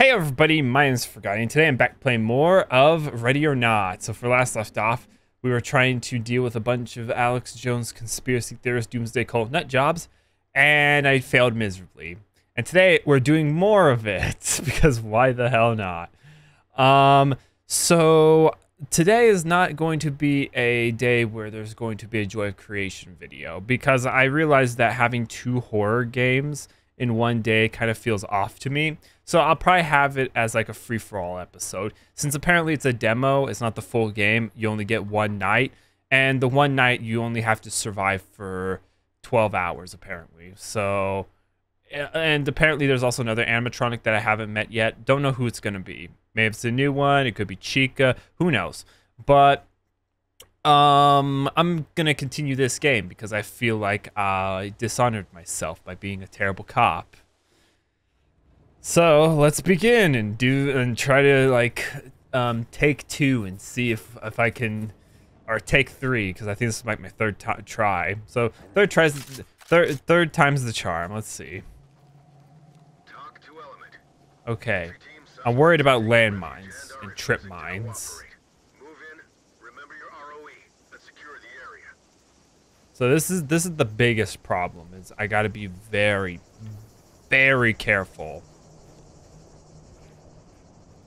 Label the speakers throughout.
Speaker 1: Hey everybody, my name is Furgotti, today I'm back playing more of Ready or Not. So for last left off, we were trying to deal with a bunch of Alex Jones conspiracy theorist doomsday cult nut jobs, and I failed miserably. And today we're doing more of it, because why the hell not? Um, so today is not going to be a day where there's going to be a joy of creation video, because I realized that having two horror games in one day kind of feels off to me. So I'll probably have it as like a free for all episode. Since apparently it's a demo, it's not the full game. You only get one night, and the one night you only have to survive for 12 hours apparently. So and apparently there's also another animatronic that I haven't met yet. Don't know who it's going to be. Maybe it's a new one, it could be Chica, who knows. But um, I'm gonna continue this game because I feel like I dishonored myself by being a terrible cop. So let's begin and do and try to like um, take two and see if if I can, or take three because I think this is like my third try. So third tries, third third time's the charm. Let's see. Okay, I'm worried about landmines and trip mines. So this is this is the biggest problem is I got to be very very careful.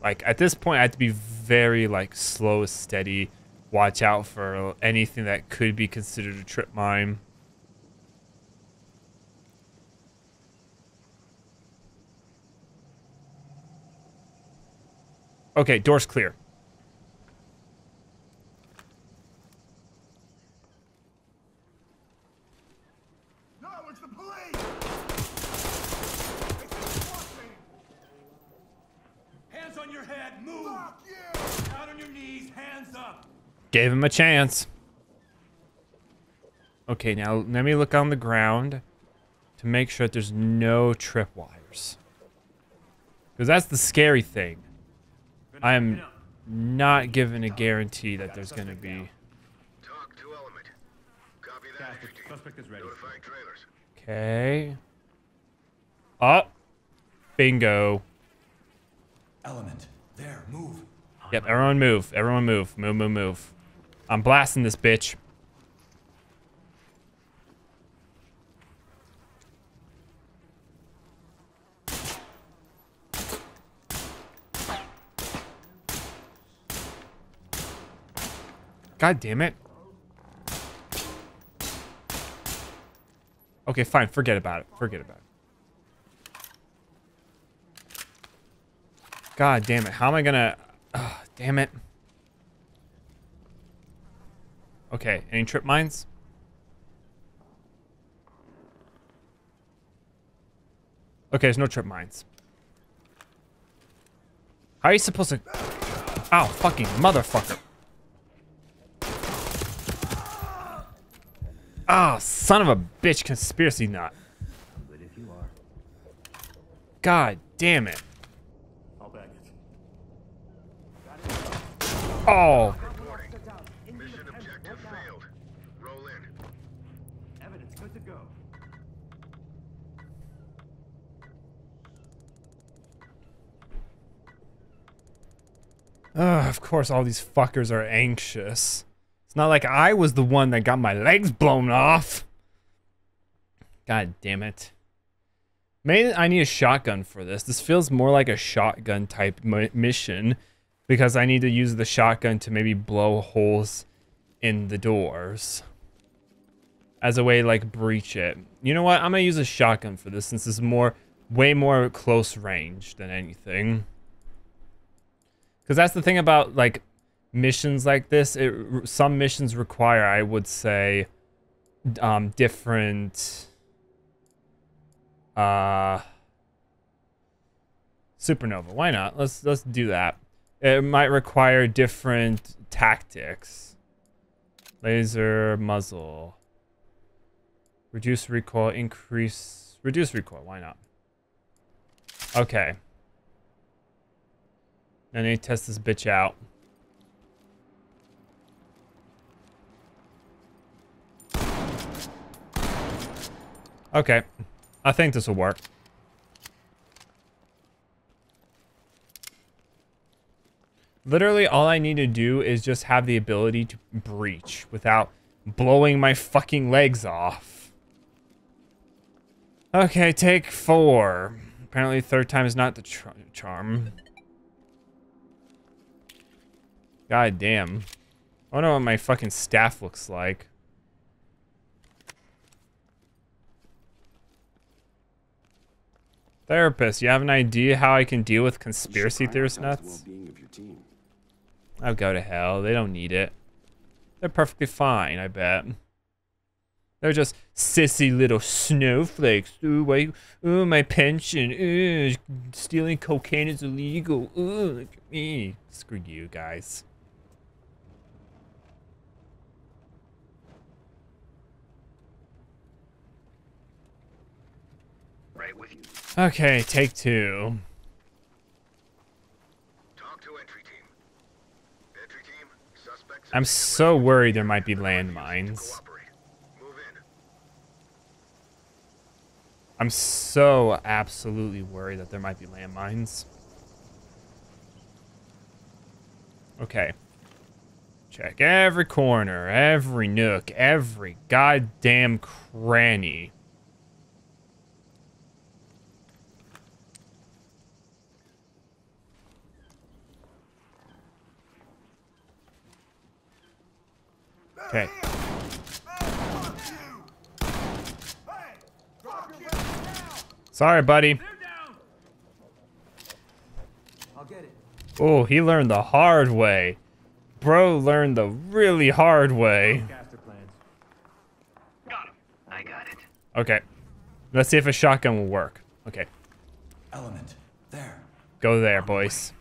Speaker 1: Like at this point I have to be very like slow steady, watch out for anything that could be considered a trip mine. Okay, door's clear. Gave him a chance. Okay, now let me look on the ground to make sure that there's no tripwires. Because that's the scary thing. I am not given a guarantee that there's going to be... Okay. Up. Oh. Bingo. Element. There, move. Yep, everyone move. Everyone move. Move, move, move. I'm blasting this bitch. God damn it. Okay, fine. Forget about it. Forget about it. God damn it. How am I gonna... Oh, damn it. Okay, any trip mines? Okay, there's no trip mines. How are you supposed to... Ow, fucking motherfucker. Ah, oh, son of a bitch conspiracy nut. God damn it. Oh, Of course all these fuckers are anxious. It's not like I was the one that got my legs blown off. God damn it. Maybe I need a shotgun for this. This feels more like a shotgun type mission because I need to use the shotgun to maybe blow holes in the doors as a way to like breach it. You know what? I'm gonna use a shotgun for this since it's more, way more close range than anything. Because that's the thing about like missions like this. It, some missions require, I would say, um, different. Uh, supernova. Why not? Let's let's do that. It might require different tactics. Laser muzzle. Reduce recoil, increase reduce recoil. Why not? Okay. I need to test this bitch out. Okay. I think this will work. Literally, all I need to do is just have the ability to breach without blowing my fucking legs off. Okay, take four. Apparently, third time is not the char charm. God damn. I know what my fucking staff looks like. Therapist, you have an idea how I can deal with conspiracy theorist nuts? I'll go to hell. They don't need it. They're perfectly fine, I bet. They're just sissy little snowflakes. Ooh, wait, ooh, my pension. Ooh, stealing cocaine is illegal. Ooh, look at me. Screw you guys. Right with you. Okay, take two. I'm so worried there might be landmines. I'm so absolutely worried that there might be landmines. Okay. Check every corner, every nook, every goddamn cranny. Okay. Sorry, buddy. Oh, he learned the hard way. Bro learned the really hard way. Okay. Let's see if a shotgun will work. Okay. Element. There. Go there, boys.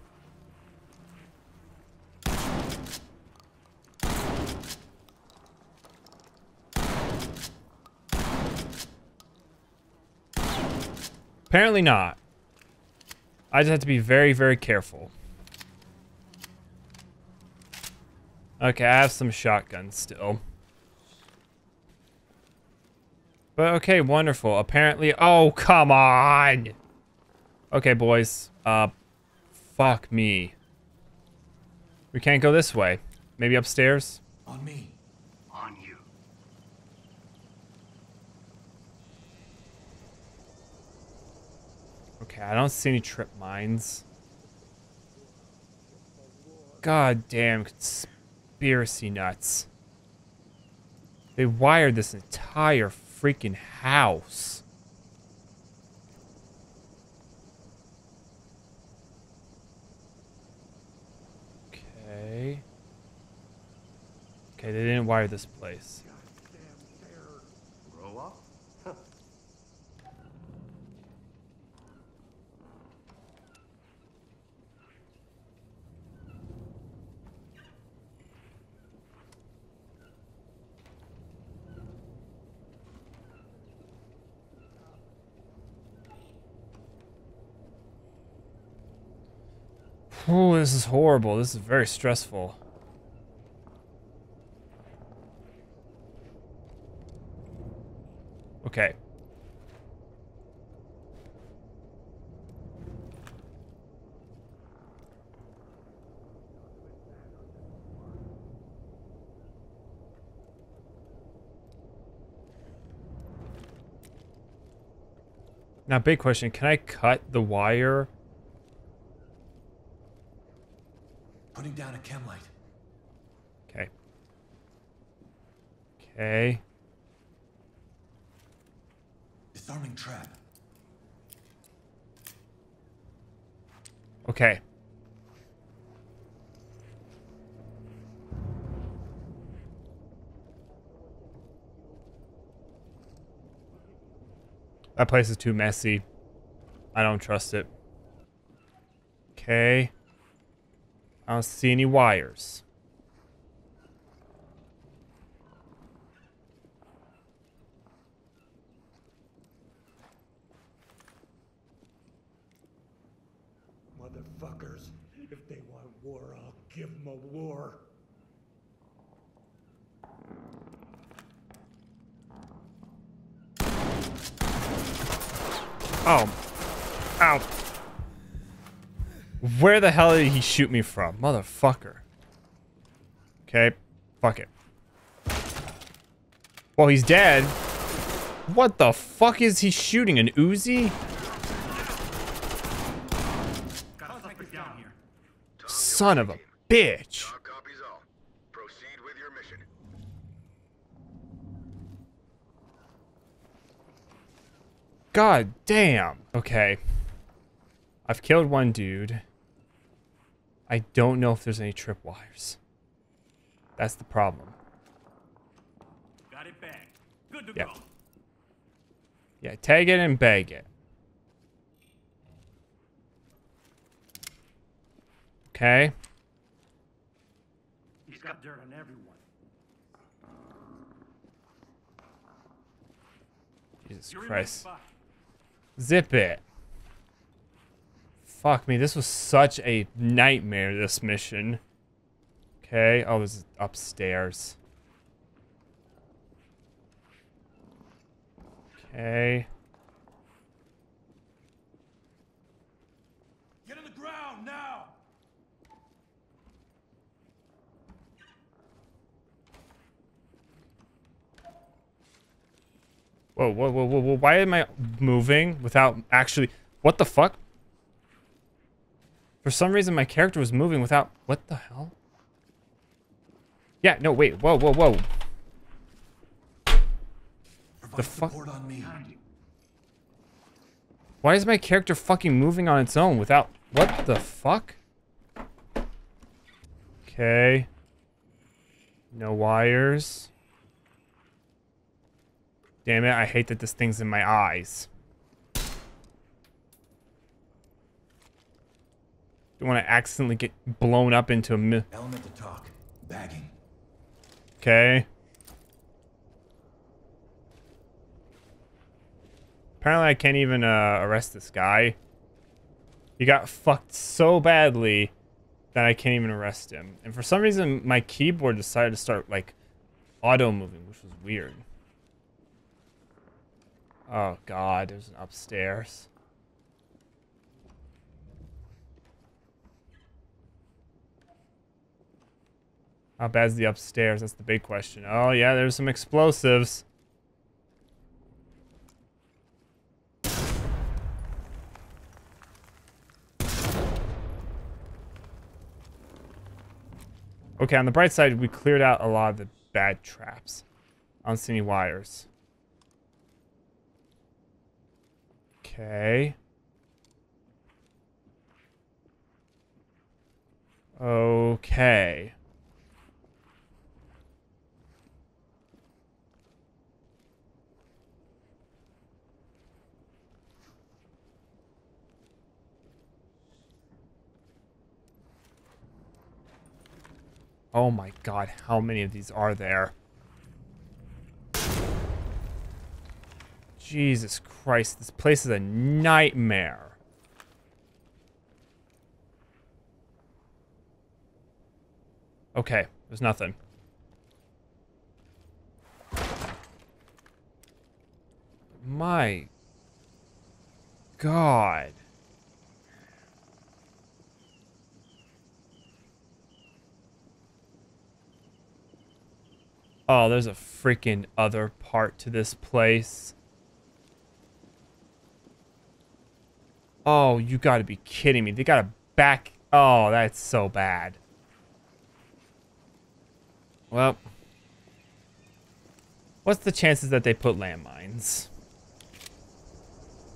Speaker 1: Apparently not. I just have to be very, very careful. Okay, I have some shotguns still. But okay, wonderful. Apparently, oh, come on. Okay, boys. Uh, fuck me. We can't go this way. Maybe upstairs? On me. Okay, I don't see any trip mines. God damn conspiracy nuts. They wired this entire freaking house. Okay. Okay, they didn't wire this place. Oh, this is horrible. This is very stressful. Okay. Now, big question, can I cut the wire Putting down a chem light. Okay. Okay. Disarming trap. Okay. That place is too messy. I don't trust it. Okay. I don't see any wires.
Speaker 2: Motherfuckers, if they want war, I'll give them a war.
Speaker 1: Oh. Ow. Where the hell did he shoot me from? Motherfucker. Okay. Fuck it. Well, he's dead. What the fuck is he shooting? An Uzi? Son of a bitch.
Speaker 3: Dog copies all. Proceed with your mission.
Speaker 1: God damn. Okay. I've killed one dude. I don't know if there's any tripwires. That's the problem.
Speaker 2: Got it back. Good to
Speaker 1: Yeah.
Speaker 2: go.
Speaker 1: Yeah, tag it and bag it. Okay.
Speaker 2: Got dirt on everyone.
Speaker 1: Jesus
Speaker 2: You're
Speaker 1: Christ. Zip it. Fuck me, this was such a nightmare, this mission. Okay, oh, this is upstairs. Okay.
Speaker 2: Get on the ground now.
Speaker 1: Whoa, whoa, whoa, whoa, whoa, why am I moving without actually... What the fuck? For some reason, my character was moving without... What the hell? Yeah, no, wait, whoa, whoa, whoa. The fuck?
Speaker 2: Support on me.
Speaker 1: Why is my character fucking moving on its own without... What the fuck? Okay. No wires. Damn it, I hate that this thing's in my eyes. Don't want to accidentally get blown up into a mi-
Speaker 2: Element to talk. Bagging.
Speaker 1: Okay. Apparently I can't even uh, arrest this guy. He got fucked so badly that I can't even arrest him. And for some reason, my keyboard decided to start, like, auto-moving, which was weird. Oh, God. There's an upstairs. How bad's the upstairs? That's the big question. Oh, yeah, there's some explosives. Okay, on the bright side, we cleared out a lot of the bad traps. I don't see any wires. Okay. Okay. Oh my god, how many of these are there? Jesus Christ, this place is a nightmare. Okay, there's nothing. My God. Oh, there's a freaking other part to this place. Oh, you gotta be kidding me. They got a back. Oh, that's so bad. Well, what's the chances that they put landmines?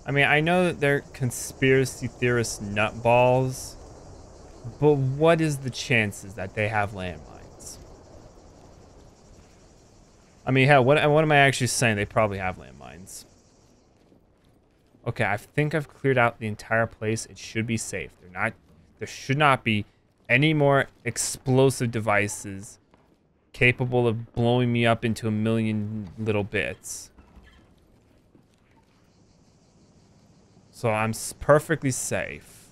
Speaker 1: I mean, I know that they're conspiracy theorist nutballs, but what is the chances that they have landmines? I mean, hell, what, what am I actually saying? They probably have landmines. Okay, I think I've cleared out the entire place. It should be safe. They're not. There should not be any more explosive devices capable of blowing me up into a million little bits. So I'm perfectly safe.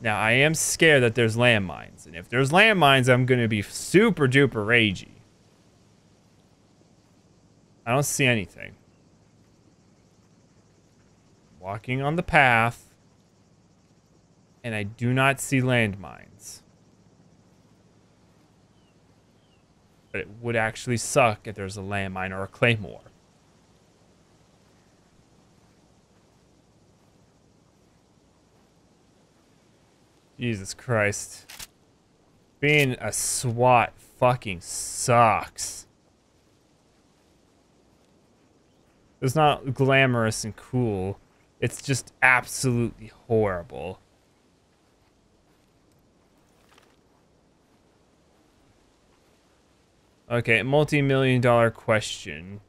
Speaker 1: Now I am scared that there's landmines, and if there's landmines, I'm gonna be super duper ragey. I don't see anything. Walking on the path. and I do not see landmines. But it would actually suck if there's a landmine or a claymore. Jesus Christ. Being a SWAT fucking sucks. It's not glamorous and cool. It's just absolutely horrible. Okay, multi-million dollar question.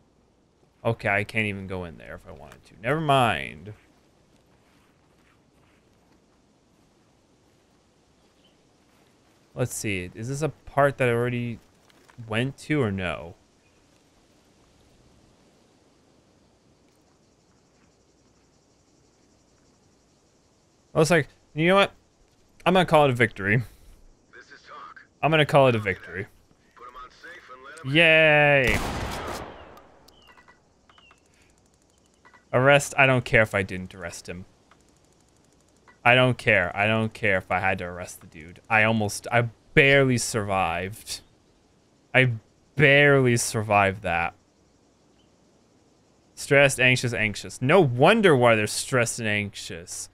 Speaker 1: Okay, I can't even go in there if I wanted to. Never mind. Let's see. Is this a part that I already went to or no? Looks like, you know what? I'm gonna call it a victory.
Speaker 3: This is talk.
Speaker 1: I'm gonna call it a victory.
Speaker 3: Put 'em on safe and let 'em
Speaker 1: Yay! Arrest, I don't care if I didn't arrest him. I don't care. I don't care if I had to arrest the dude. I almost, I barely survived. I barely survived that. Stressed, anxious, anxious. No wonder why they're stressed and anxious.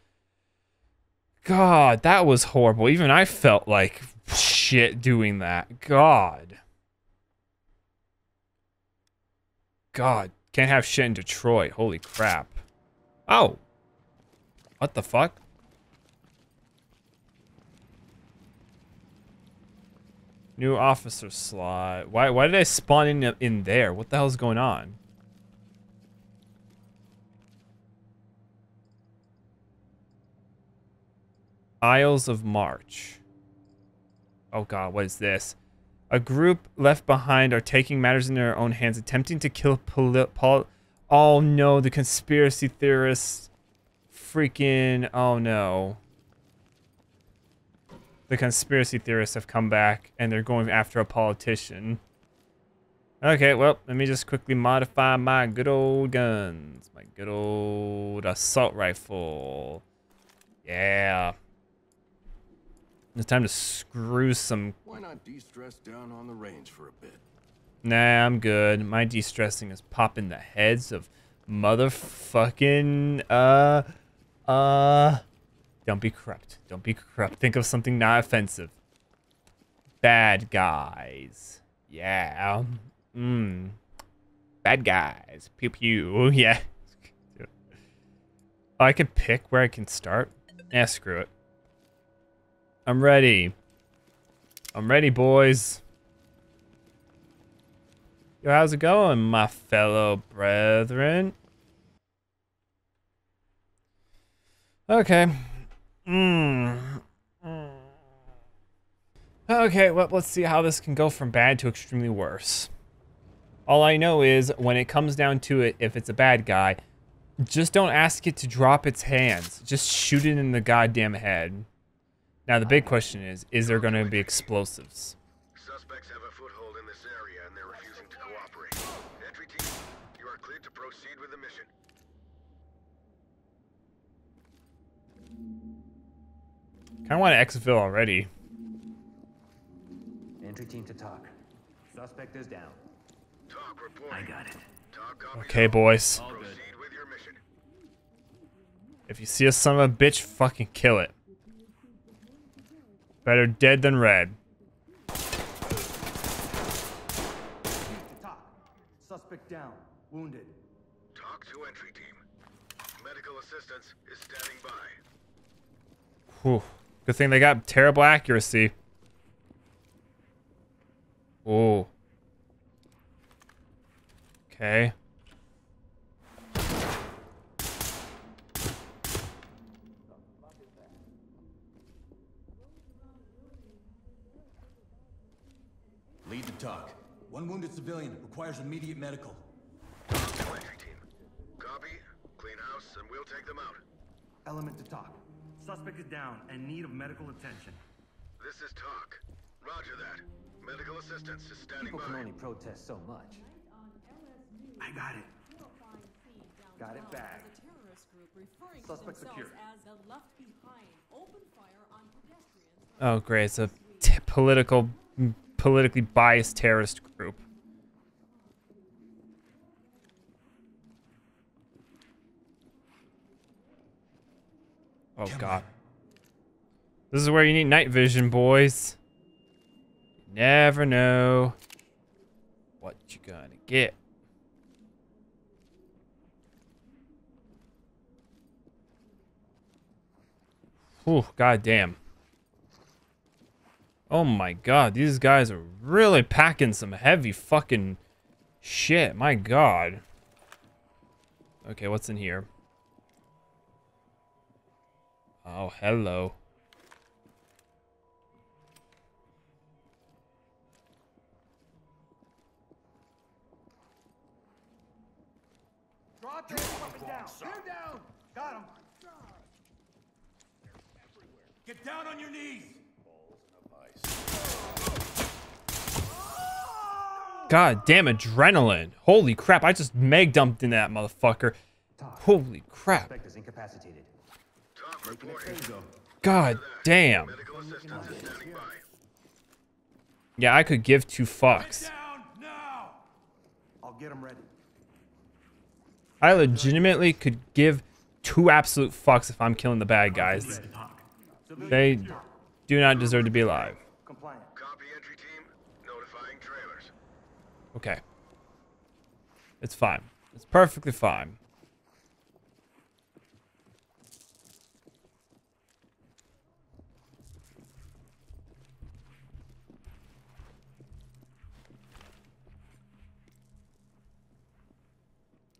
Speaker 1: God, that was horrible. Even I felt like shit doing that. God. God, can't have shit in Detroit. Holy crap. Oh. What the fuck? New officer slot. Why why did I spawn in in there? What the hell's going on? Ides of March. Oh god, what is this? A group left behind are taking matters in their own hands, attempting to kill Paul. Oh no, the conspiracy theorists. Freaking. Oh no. The conspiracy theorists have come back and they're going after a politician. Okay, well, let me just quickly modify my good old guns. My good old assault rifle. Yeah. It's time to screw some
Speaker 4: Why not de-stress down on the range for a bit?
Speaker 1: Nah, I'm good. My de-stressing is popping the heads of motherfucking uh uh don't be corrupt. Don't be corrupt. Think of something not offensive. Bad guys. Yeah. Mmm. Bad guys. Pew pew. Yeah. Oh, I can pick where I can start. Yeah, screw it. I'm ready. I'm ready, boys. Yo, how's it going, my fellow brethren? Okay. Mm. Mm. Okay, well, let's see how this can go from bad to extremely worse. All I know is, when it comes down to it, if it's a bad guy, just don't ask it to drop its hands. Just shoot it in the goddamn head. Now, the big question is, is there going to be explosives?
Speaker 3: Suspects have a foothold in this area and they're refusing to cooperate. Entry team, you are cleared to proceed with the mission.
Speaker 1: Kind of want to exfil already.
Speaker 5: Entry team to talk. Suspect is down.
Speaker 3: Talk reporting.
Speaker 5: I got it.
Speaker 3: Talk.
Speaker 1: Okay, boys.
Speaker 5: All good.
Speaker 3: Proceed with your mission.
Speaker 1: If you see a son of a bitch, fucking kill it. Better dead than red.
Speaker 5: Talk. Suspect down. Wounded.
Speaker 3: Talk to entry team. Medical assistance is standing by.
Speaker 1: Whew. Good thing they got terrible accuracy. Oh. Okay.
Speaker 6: Lead to talk. One wounded civilian requires immediate medical.
Speaker 3: Talk to entry team. Copy. Clean house and we'll take them out.
Speaker 5: Element to talk. Suspect is down and need of medical attention.
Speaker 3: This is talk. Roger that. Medical assistance is standing
Speaker 5: People can
Speaker 3: by.
Speaker 5: only protest so much.
Speaker 6: I got it.
Speaker 5: Got it back.
Speaker 7: The terrorist group referring
Speaker 5: Suspect
Speaker 7: to themselves
Speaker 5: secured.
Speaker 7: as the Left Behind opened fire
Speaker 1: Oh, great. It's a t- political, m- politically biased terrorist group. Oh, God. This is where you need night vision, boys. Never know what you're gonna get. Whew, goddamn. Oh my god, these guys are really packing some heavy fucking shit. My god. Okay, what's in here? Oh, hello.
Speaker 5: Weapon down. You're down. Got him.
Speaker 6: Get down on your
Speaker 1: God damn adrenaline. Holy crap, I just meg dumped in that motherfucker. Holy crap.
Speaker 5: Suspect is incapacitated.
Speaker 3: Talk reporting.
Speaker 1: God damn.
Speaker 3: Medical assistance is standing by.
Speaker 1: Yeah, I could give two fucks.
Speaker 5: I'll get him ready.
Speaker 1: I legitimately could give two absolute fucks if I'm killing the bad guys. They do not deserve to be alive.
Speaker 5: Compliant.
Speaker 3: Copy entry team. Notifying trailers.
Speaker 1: Okay. It's fine. It's perfectly fine.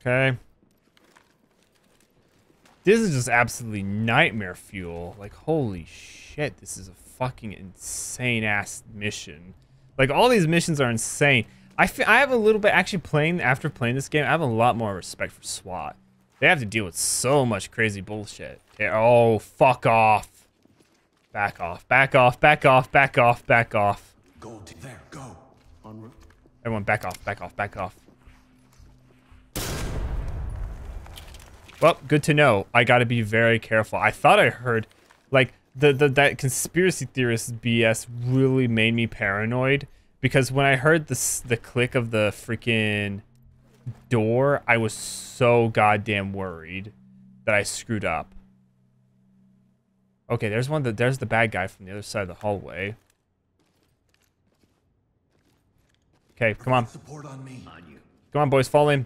Speaker 1: Okay. This is just absolutely nightmare fuel. Like, holy shit, this is a fucking insane ass mission. Like, all these missions are insane. I I have a little bit, actually, playing, after playing this game, I have a lot more respect for SWAT. They have to deal with so much crazy bullshit. Okay, oh, fuck off. Back off, back off, back off, back off, back off.
Speaker 6: Go to there, go.
Speaker 1: Everyone, back off, back off, back off. Well, good to know. I gotta be very careful. I thought I heard, like, the, the that conspiracy theorist BS really made me paranoid because when I heard the the click of the freaking door, I was so goddamn worried that I screwed up. Okay, there's one that there's the bad guy from the other side of the hallway. Okay, come on.
Speaker 6: Support on me. On you.
Speaker 1: Come on, boys, fall in.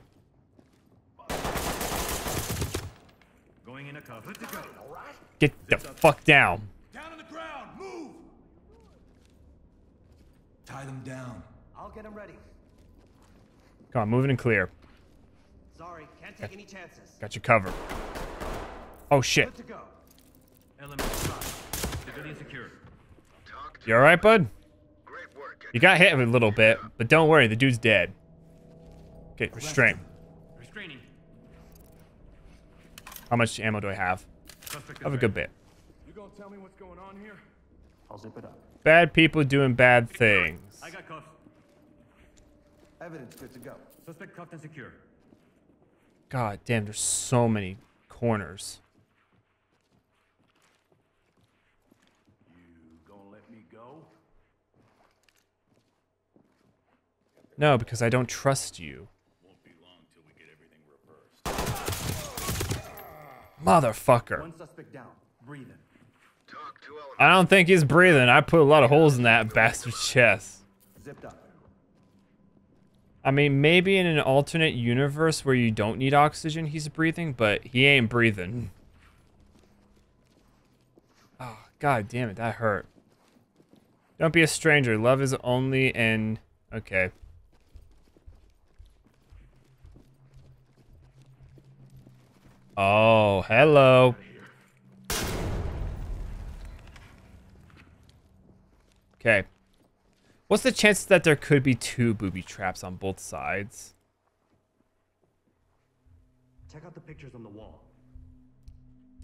Speaker 5: Going in a cuff. Good to go.
Speaker 1: Get the fuck down.
Speaker 6: Down on the ground, move! Tie them down.
Speaker 5: I'll get him ready.
Speaker 1: Come on, moving and clear.
Speaker 5: Sorry, can't take any chances.
Speaker 1: Got you covered. Oh shit.
Speaker 5: Good to go.
Speaker 7: Element shot. Civilian secure.
Speaker 3: Talk to
Speaker 1: You alright, bud?
Speaker 3: Great work.
Speaker 1: You got hit a little bit, but don't worry, the dude's dead. Okay, restrain.
Speaker 7: Restraining.
Speaker 1: How much ammo do I have? I have a good bit.
Speaker 6: You gonna tell me what's going on here?
Speaker 5: I'll zip it up.
Speaker 1: Bad people doing bad things.
Speaker 7: I got cuffs.
Speaker 5: Evidence good to go.
Speaker 7: Suspect cuffed and secure.
Speaker 1: God damn, there's so many corners.
Speaker 6: You gonna let me go?
Speaker 1: No, because I don't trust you. Motherfucker.
Speaker 5: One suspect down. Breathing.
Speaker 3: Talk to element.
Speaker 1: I don't think he's breathing. I put a lot of holes in that bastard's chest.
Speaker 5: Zipped up.
Speaker 1: I mean, maybe in an alternate universe where you don't need oxygen, he's breathing, but he ain't breathing. Oh, god damn it, that hurt. Don't be a stranger. Love is only in. Okay. Oh, hello. Okay. What's the chance that there could be two booby traps on both sides?
Speaker 5: Check out the pictures on the wall.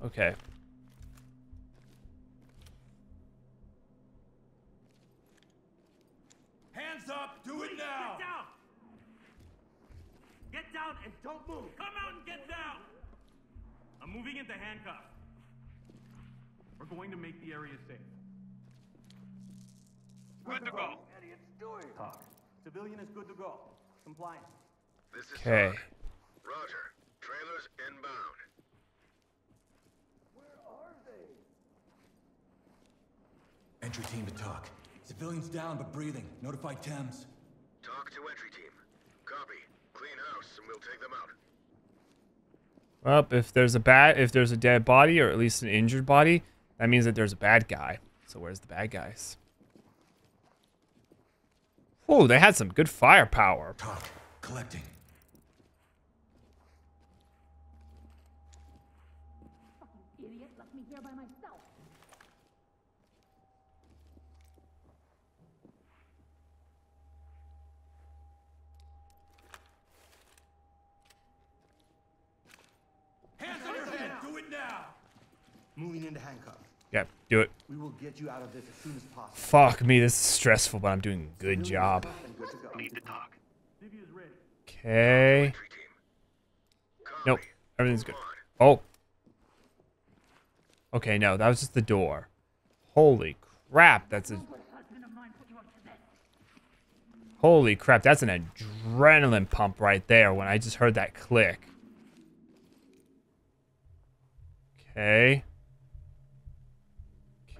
Speaker 1: Okay.
Speaker 6: Hands up! Do it now!
Speaker 7: Get down! Get down and don't move! Come out and get down! I'm moving into handcuff. We're going to make the area safe. Good to go.
Speaker 5: Talk. Civilian is good to go. Compliant.
Speaker 3: This is
Speaker 1: Okay.
Speaker 3: Talk. Roger. Trailers inbound. Where are they?
Speaker 6: Entry team to talk. Civilians down but breathing. Notify Thames.
Speaker 3: Talk to entry team. Copy. Clean house and we'll take them out.
Speaker 1: Well, if there's a bad, if there's a dead body or at least an injured body, that means that there's a bad guy. So where's the bad guys? Oh, they had some good firepower.
Speaker 6: Talk. Collecting.
Speaker 8: Idiot left me here by myself.
Speaker 6: Hands on your head! Do it now!
Speaker 5: Moving into handcuff.
Speaker 1: Yeah, do it.
Speaker 5: We will get you out of this as soon as possible.
Speaker 1: Fuck me, this is stressful, but I'm doing a good job.
Speaker 5: And good to go.
Speaker 7: Lead the talk.
Speaker 5: Civvy is ready.
Speaker 1: Okay.
Speaker 3: Entry team. Copy.
Speaker 1: Nope, everything's good. Oh. Okay, no, that was just the door. Holy crap, that's a...
Speaker 8: Husband of mine put you up to this.
Speaker 1: Holy crap, that's an adrenaline pump right there when I just heard that click. Okay.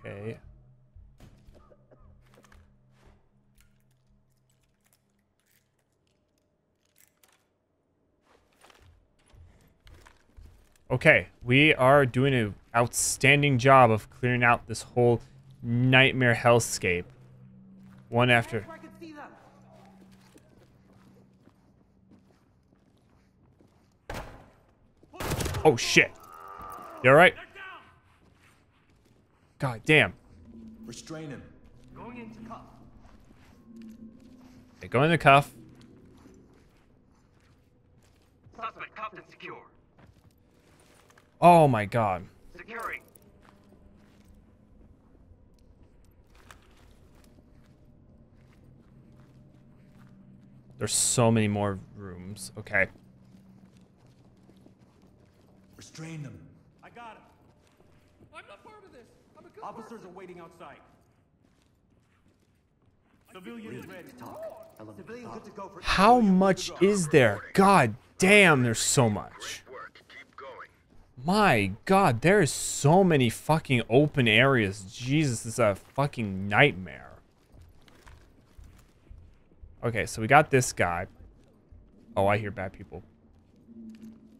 Speaker 1: Okay. Okay, we are doing an outstanding job of clearing out this whole nightmare hellscape. One after...
Speaker 5: I can see them.
Speaker 1: Oh shit. You alright? God damn.
Speaker 6: Restrain him.
Speaker 5: Going into cuff.
Speaker 1: Okay, go in the cuff.
Speaker 7: Suspect cuffed and secure.
Speaker 1: Oh my god.
Speaker 7: Securing.
Speaker 1: There's so many more rooms. Okay.
Speaker 6: Restrain them.
Speaker 5: I got him. I'm not part of this. I'm a good Officers are waiting outside. Civilian is ready. Talk. Civilian good to go for
Speaker 1: How much is there? God damn, there's so much.
Speaker 3: Work. Keep going.
Speaker 1: My god, there is so many fucking open areas. Jesus, this is a fucking nightmare. Okay, so we got this guy. Oh, I hear bad people.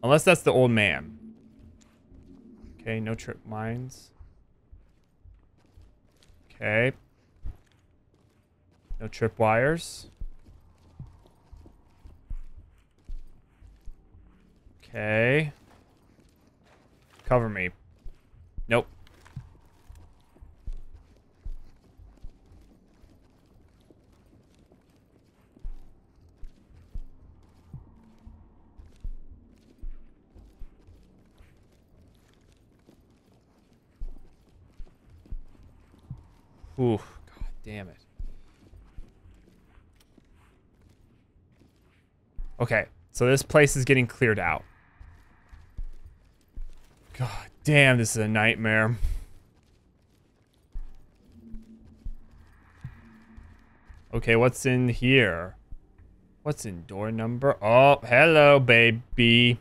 Speaker 1: Unless that's the old man. Okay, no trip mines. Okay. No trip wires. Okay. Cover me. Nope. Ooh, god damn it. Okay, so this place is getting cleared out. God damn, this is a nightmare. Okay, what's in here? What's in door number? Oh, hello, baby.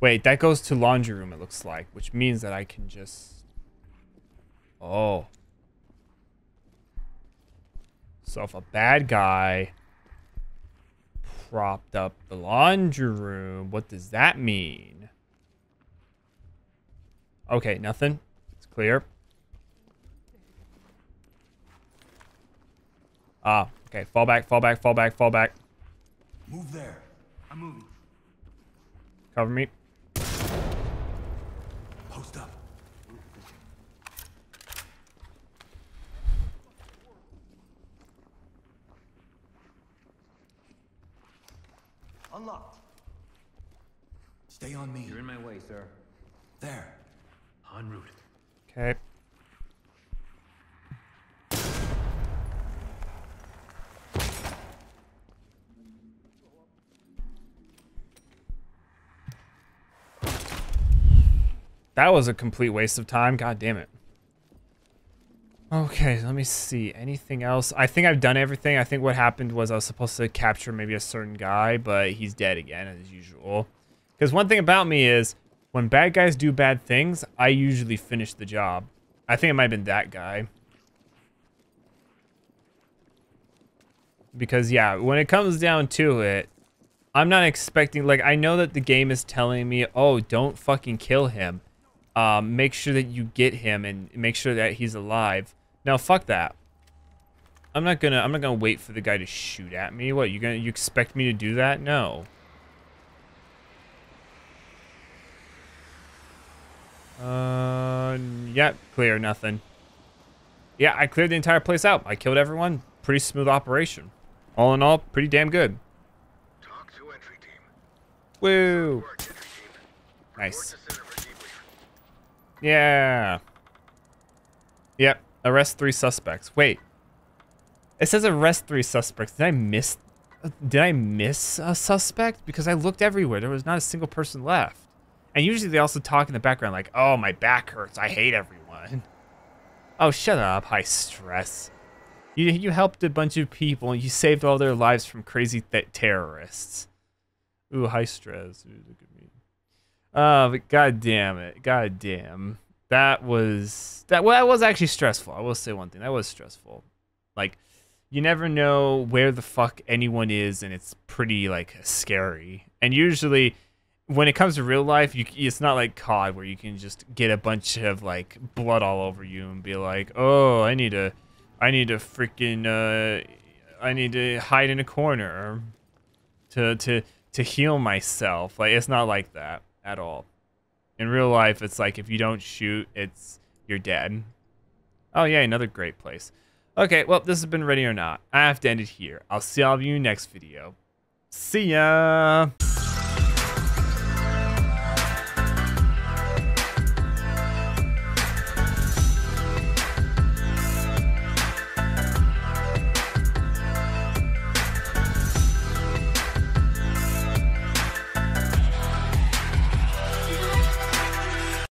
Speaker 1: Wait, that goes to laundry room, it looks like, which means that I can just... Oh. So if a bad guy propped up the laundry room, what does that mean? Okay, nothing. It's clear. Ah, okay. Fall back, fall back, fall back, fall back.
Speaker 6: Move there.
Speaker 5: I'm moving.
Speaker 1: Cover me.
Speaker 6: Post up.
Speaker 5: Unlocked.
Speaker 6: Stay on me.
Speaker 5: You're in my way, sir.
Speaker 6: There.
Speaker 7: En route.
Speaker 1: Okay. That was a complete waste of time. God damn it. Okay, let me see. Anything else? I think I've done everything. I think what happened was I was supposed to capture maybe a certain guy, but he's dead again as usual. Because one thing about me is when bad guys do bad things, I usually finish the job. I think it might have been that guy. Because yeah, when it comes down to it, I'm not expecting like I know that the game is telling me, "Oh, don't fucking kill him." Um, make sure that you get him and make sure that he's alive. Now, fuck that. I'm not gonna. I'm not gonna wait for the guy to shoot at me. What you gonna? You expect me to do that? No. Uh, yeah, clear, nothing. Yeah, I cleared the entire place out. I killed everyone. Pretty smooth operation. All in all, pretty damn good.
Speaker 3: Talk to entry team.
Speaker 1: Woo!
Speaker 3: Entry team.
Speaker 1: Nice.
Speaker 3: to center for debrief.
Speaker 1: Yeah. Yep. Arrest three suspects. Wait. It says arrest three suspects. Did I miss? Did I miss a suspect? Because I looked everywhere. There was not a single person left. And usually they also talk in the background like, "Oh, my back hurts. I hate everyone." Oh, shut up. High stress. You you helped a bunch of people and you saved all their lives from crazy terrorists. Ooh, high stress. Ooh, look at me. Oh, but god damn it. God damn. That was that well, that was actually stressful. I will say one thing. That was stressful. Like you never know where the fuck anyone is and it's pretty like scary. And usually when it comes to real life, you it's not like COD where you can just get a bunch of like blood all over you and be like, "Oh, I need to I need to freaking uh I need to hide in a corner to to to heal myself." Like it's not like that at all. In real life, it's like if you don't shoot, it's you're dead. Oh yeah, another great place. Okay, well, this has been Ready or Not. I have to end it here. I'll see all of you next video. See ya!